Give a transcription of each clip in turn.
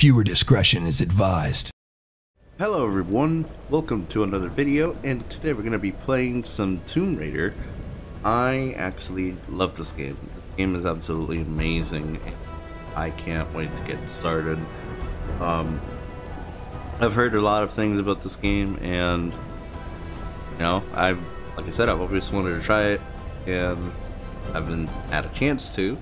Viewer discretion is advised. Hello everyone, welcome to another video, and today we're going to be playing some Tomb Raider. I actually love this game. The game is absolutely amazing, I can't wait to get started. Um, I've heard a lot of things about this game, and, you know, I've, like I said, I've always wanted to try it, and I haven't had a chance to.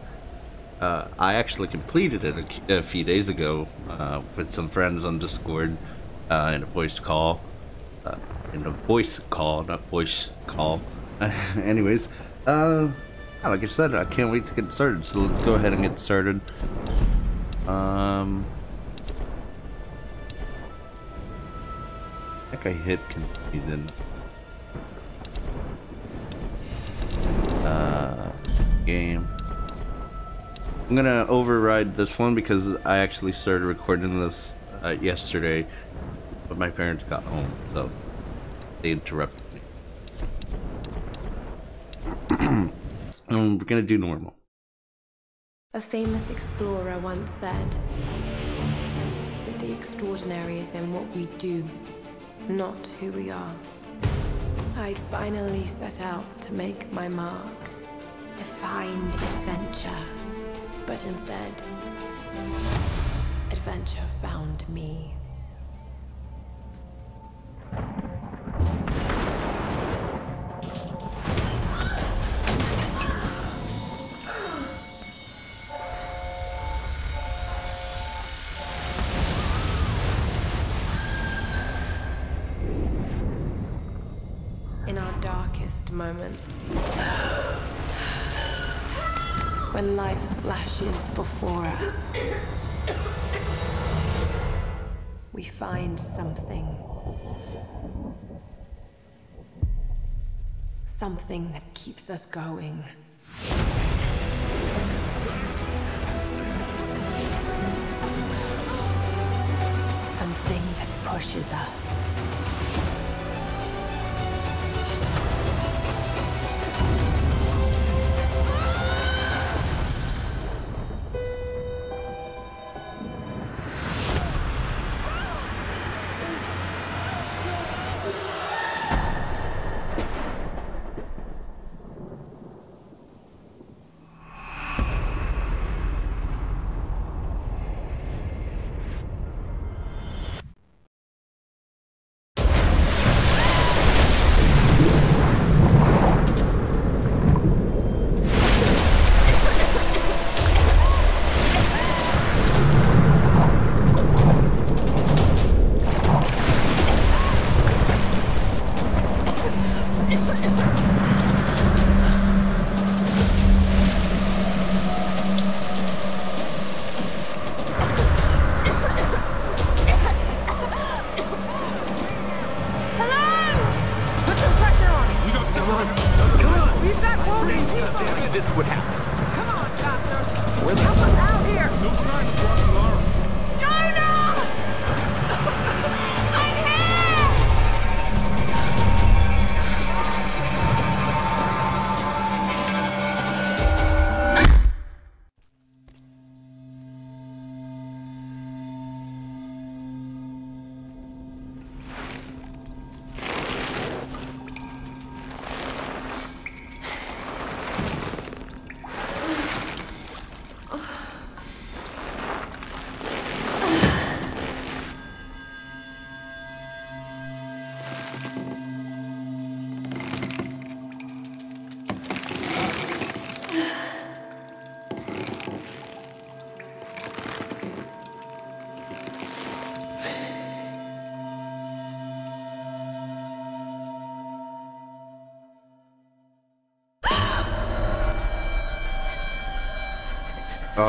Uh, I actually completed it a, a few days ago uh, with some friends on Discord uh, in a voice call. Uh, in a voice call, not voice call. Anyways, uh, like I said, I can't wait to get started. So let's go ahead and get started. Um, I think I hit completed. Uh, game. I'm gonna override this one because I actually started recording this uh, yesterday, but my parents got home, so they interrupted me. um, we're gonna do normal. A famous explorer once said that the extraordinary is in what we do, not who we are. I'd finally set out to make my mark, to find adventure. But instead, adventure found me. In our darkest moments, when life flashes before us, we find something. Something that keeps us going. Something that pushes us.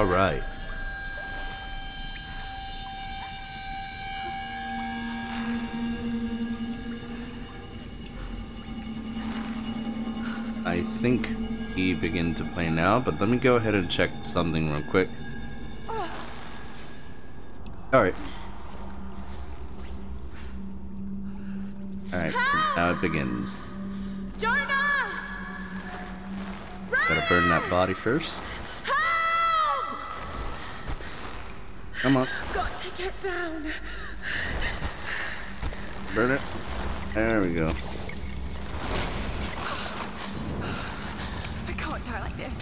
Right. I think he begin to play now, but let me go ahead and check something real quick. Alright. Alright, so now it begins. Jonah! Gotta burn that body first. Come on. Got to get down. Burn it. There we go. I can't die like this.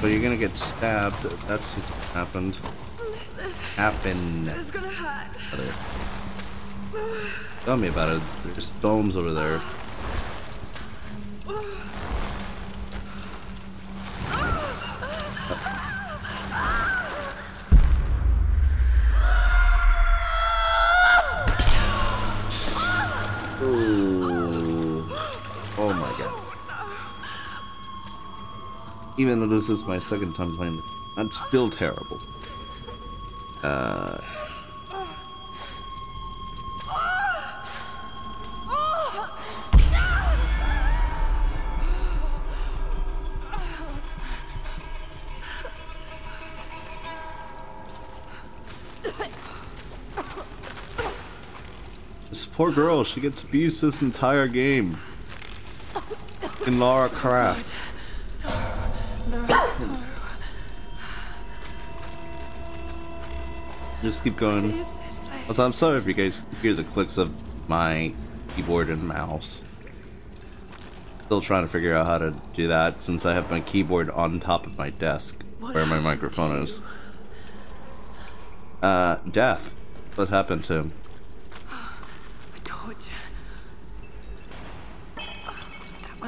So you're gonna get stabbed. That's what happened. Happened. It's gonna hurt. Tell me about it. There's domes over there. Oh my god. Even though this is my second time playing I'm still terrible. Uh, this poor girl, she gets abused this entire game. In Lara Croft. Just keep going. Also, I'm sorry if you guys hear the clicks of my keyboard and mouse. Still trying to figure out how to do that since I have my keyboard on top of my desk What where my microphone is. Uh, death. What happened to him?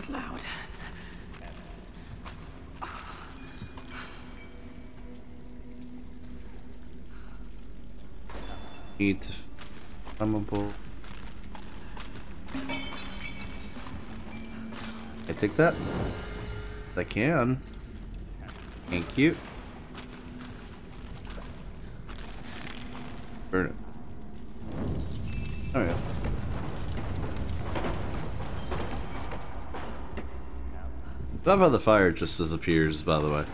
Was loud. Flammable. I take that? I can. Thank you. Burn it. Love how the fire just disappears, by the way.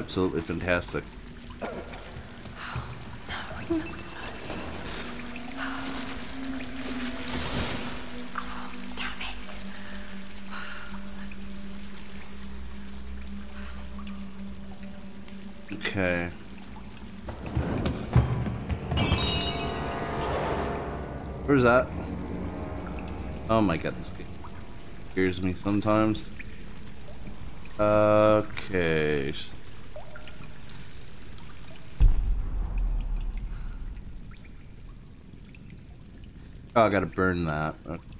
Absolutely fantastic. Oh. Okay. Where's that? Oh my god, this game scares me sometimes. Okay. Oh, I gotta burn that. Okay.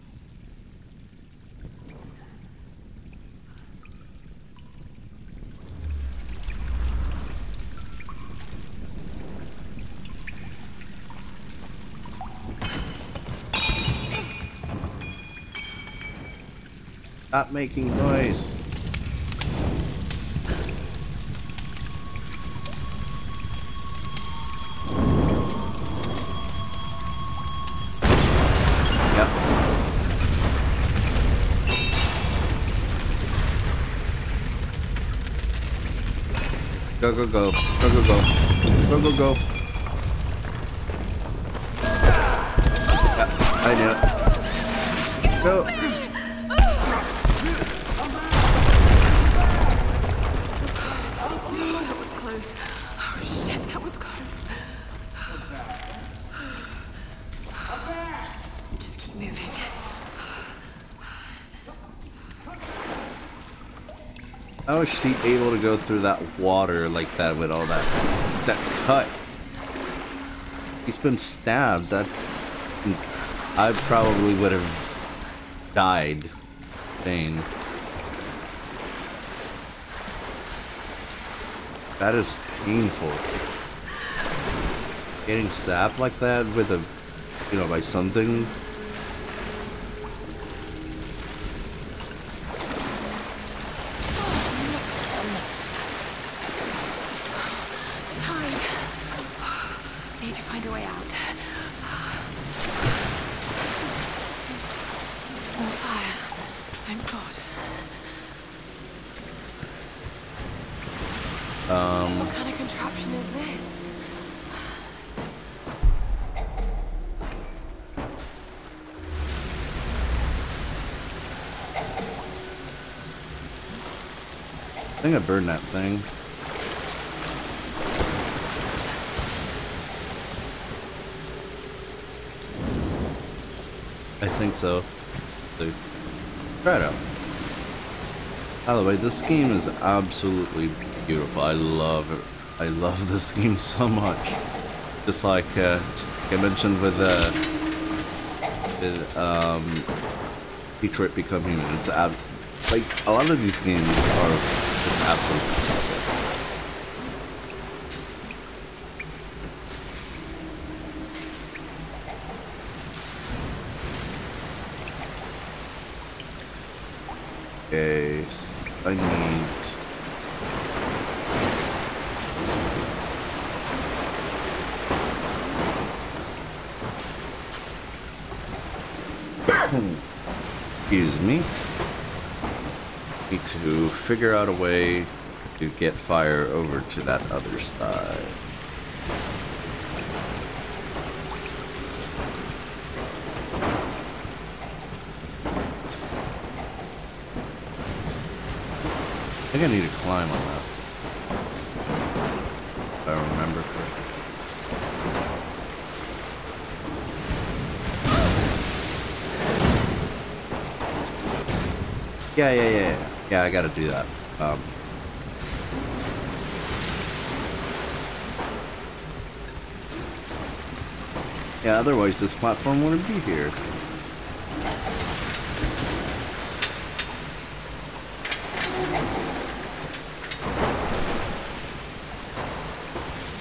Stop making noise. Go, go, go. Go, go, go. Go, go, go. Yep, I knew it. Go. How is she able to go through that water like that with all that that cut? He's been stabbed. That's I probably would have died. Thing. That is painful. Getting stabbed like that with a, you know, by something. think I burned that thing. I think so. Dude. Try it out. By the way, this game is absolutely beautiful. I love it. I love this game so much. Just like, uh, just like I mentioned with, uh, with um, Detroit Become Human. It's ab like a lot of these games are absolutely. Okay, I need. Excuse me. To figure out a way to get fire over to that other side. I think I need to climb on that. If I remember correctly. Yeah, yeah, yeah, yeah. I gotta do that. Um, yeah, otherwise this platform wouldn't be here.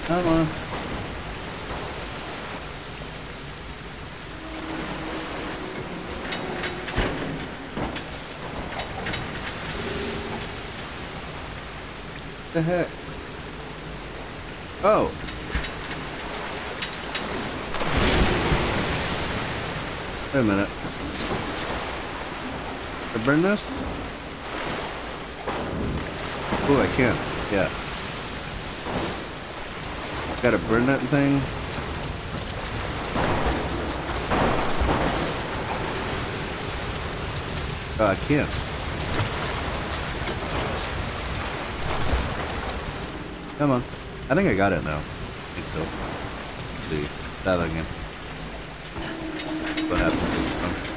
Come on. The heck? Oh. Wait a minute. I burn this? Oh, I can't. Yeah. Gotta burn that thing. Oh, I can't. Come on. I think I got it now. I think so. Let's see. That again. What happens this time?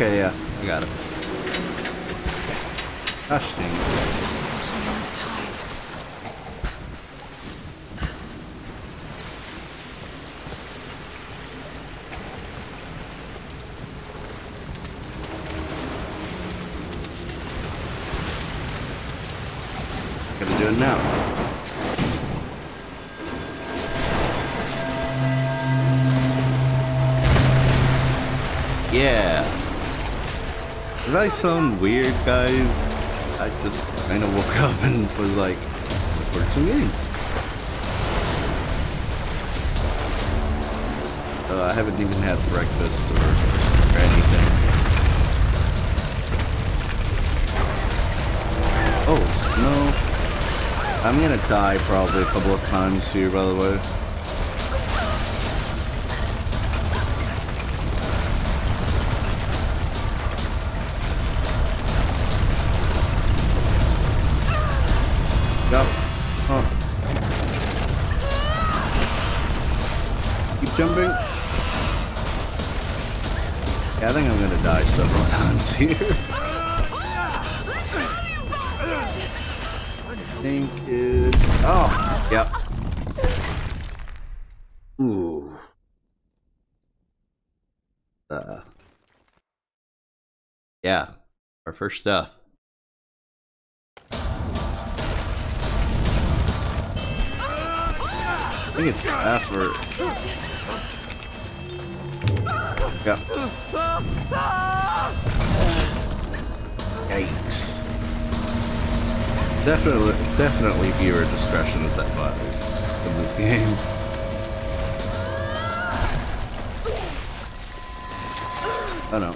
Okay, yeah, I got it. Gosh dang. Gotta do it now. Yeah. Did I sound weird, guys? I just kind of woke up and was like, "Where's some games?" Uh, I haven't even had breakfast or, or anything. Oh no! I'm gonna die probably a couple of times here, by the way. here. think it. Oh, yep. Ooh. Uh. Yeah, our first death. I think it's effort. Yeah. Yikes. Definitely, definitely viewer discretion is advised in this game. Oh no.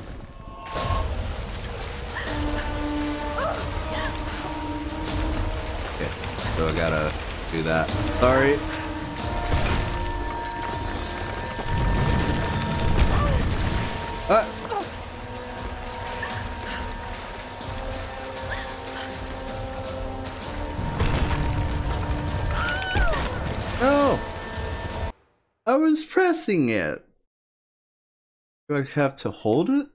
Okay, so I gotta do that. Sorry. Pressing it. Do I have to hold it?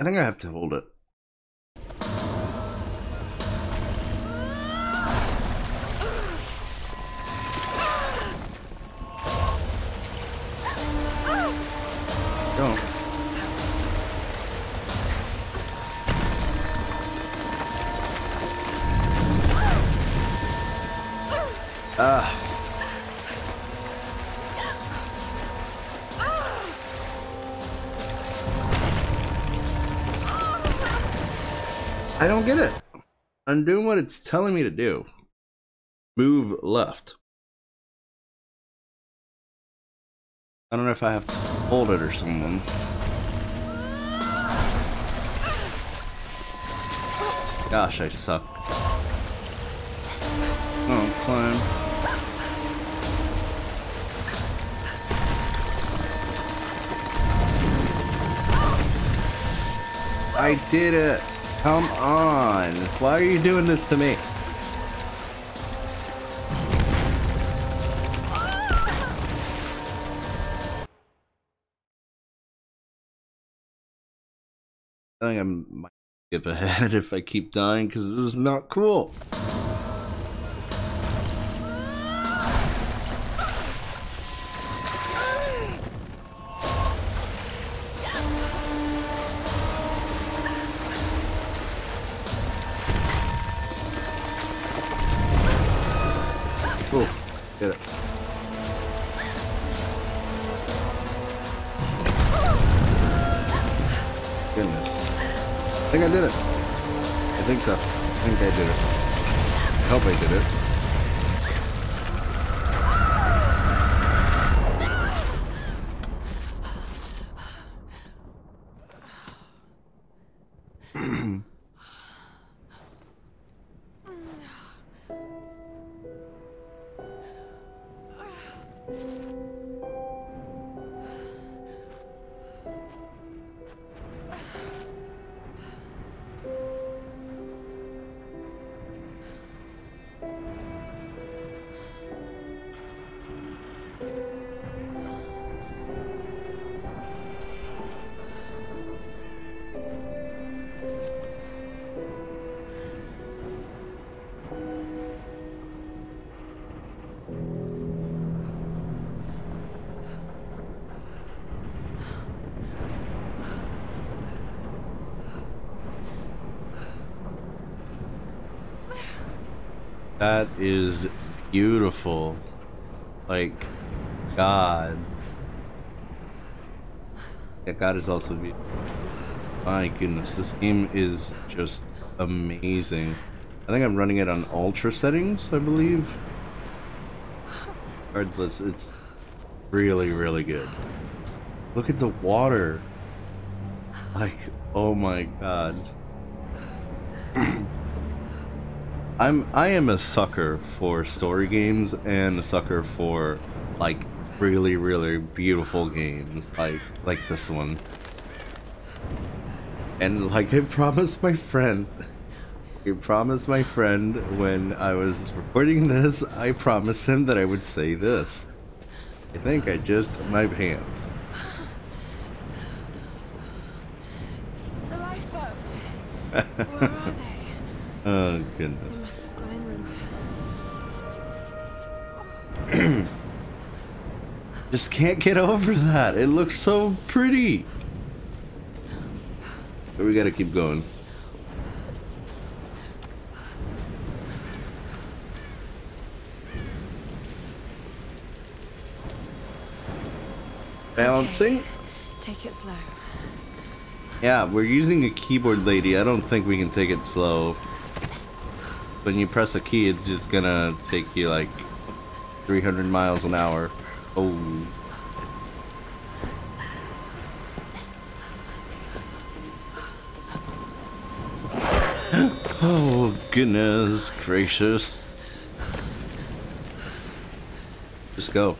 I think I have to hold it. Don't. Ah. Get it. I'm doing what it's telling me to do. Move left. I don't know if I have to hold it or something. Gosh, I suck. Oh, climb. I did it! Come on! Why are you doing this to me? I think I might skip ahead if I keep dying because this is not cool. Cool. Get it. Goodness. I think I did it. I think so. I think I did it. I hope I did it. That is beautiful. Like, God. Yeah, God is also beautiful. My goodness, this game is just amazing. I think I'm running it on ultra settings, I believe. Regardless, it's really, really good. Look at the water. Like, oh my god. I'm I am a sucker for story games and a sucker for like really really beautiful games like like this one. And like I promised my friend I promised my friend when I was recording this, I promised him that I would say this. I think I just my pants. The lifeboat. Where are they? Oh goodness. Just can't get over that. It looks so pretty. But we gotta keep going. Balancing? Take it slow. Yeah, we're using a keyboard lady. I don't think we can take it slow. When you press a key, it's just gonna take you like 300 miles an hour. Oh. Oh, goodness gracious. Just go.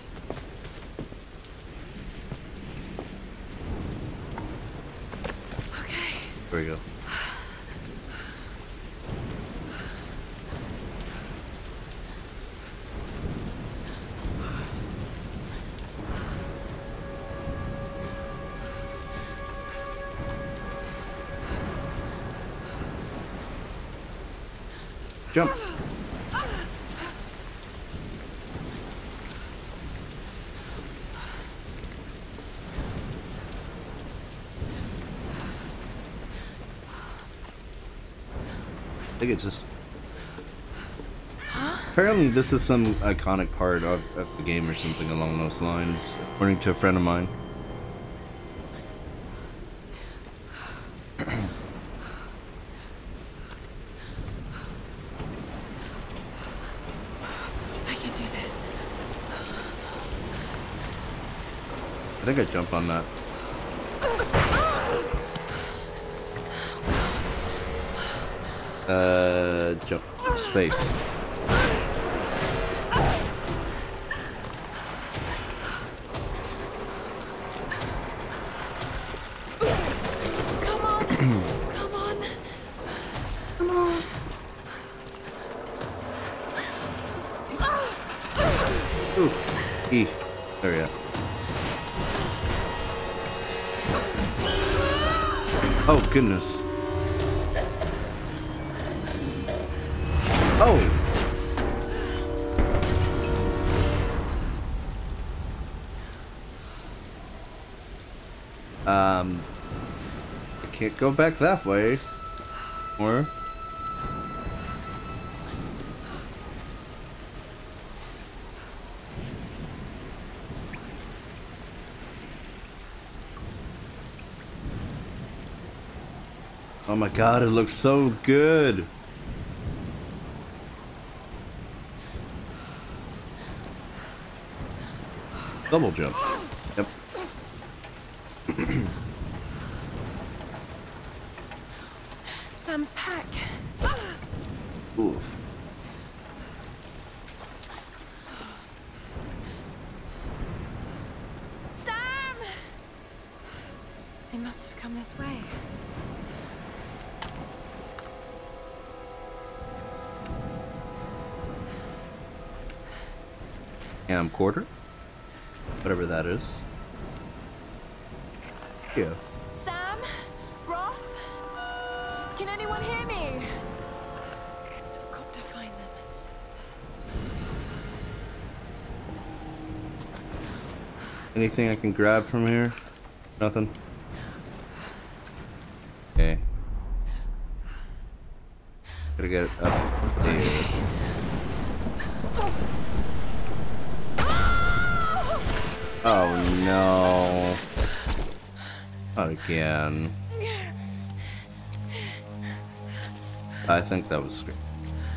Think it's just. Apparently, this is some iconic part of, of the game or something along those lines, according to a friend of mine. I can do this. I think I jump on that. Uh, jump space. Oh. Um, I can't go back that way. Or. Oh my god, it looks so good. Double jump. Yep. Sam's pack. Ooh. Sam! They must have come this way. Camcorder. Whatever that is. Yeah. Sam? Roth? Can anyone hear me? I've got to find them. Anything I can grab from here? Nothing. Okay. Gotta get up again. I think that was.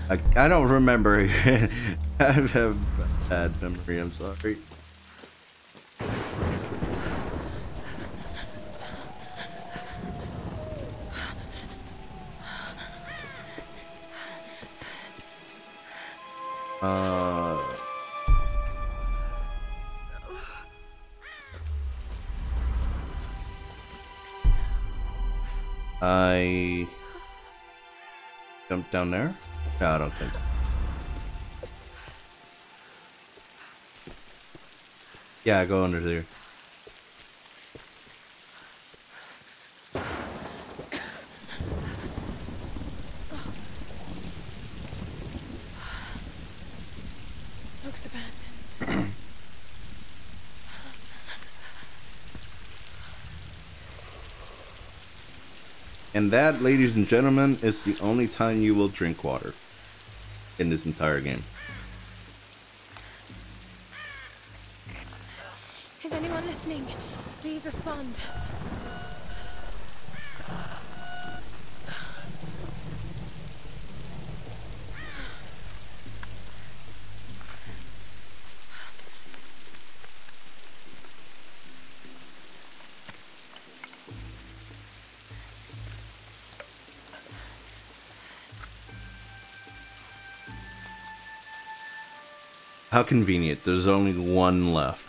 I, I don't remember. I have a bad memory, I'm sorry. Uh. I jump down there? No, I don't think. Yeah, go under there. Looks abandoned. And that, ladies and gentlemen, is the only time you will drink water in this entire game. Is anyone listening? Please respond. How convenient. There's only one left.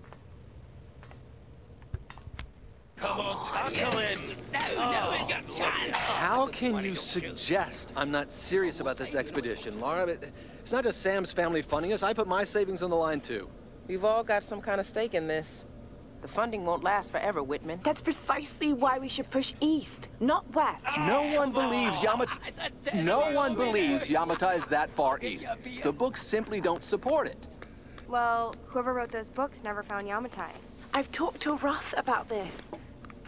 How can you suggest I'm not serious about this expedition, Lara? It- It's not just Sam's family funding us. I put my savings on the line, too. We've all got some kind of stake in this. The funding won't last forever, Whitman. That's precisely why we should push east, not west. No one believes Yamatai... No one believes Yamatai is that far east. The books simply don't support it. Well, whoever wrote those books never found Yamatai. I've talked to Roth about this.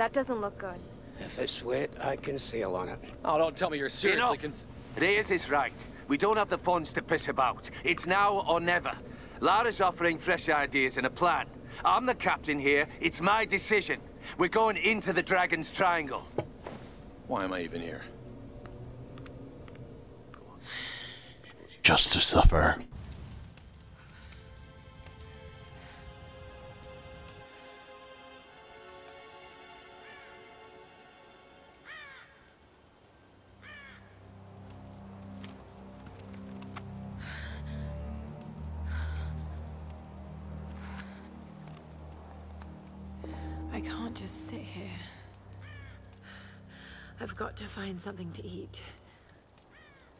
That doesn't look good. If it's wet, I can sail on it. Oh, don't tell me you're seriously Enough. cons- Reyes is right. We don't have the funds to piss about. It's now or never. Lara's offering fresh ideas and a plan. I'm the captain here. It's my decision. We're going into the Dragon's Triangle. Why am I even here? Just to suffer. Just sit here. I've got to find something to eat.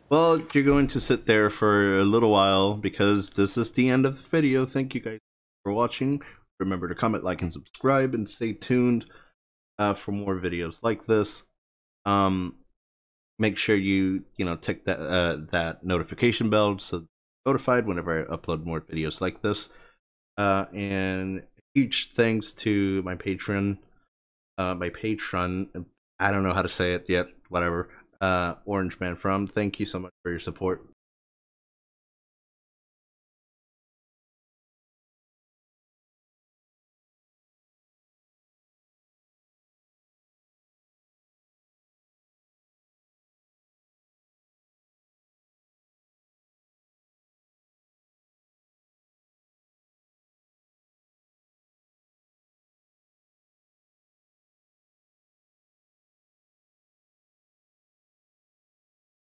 Well, you're going to sit there for a little while because this is the end of the video. Thank you guys for watching. Remember to comment, like, and subscribe, and stay tuned uh, for more videos like this. Um, make sure you you know tick that uh, that notification bell so notified whenever I upload more videos like this. Uh, and huge thanks to my patron, uh, my patron. I don't know how to say it yet. Whatever uh, Orange Man from. Thank you so much for your support.